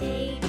day.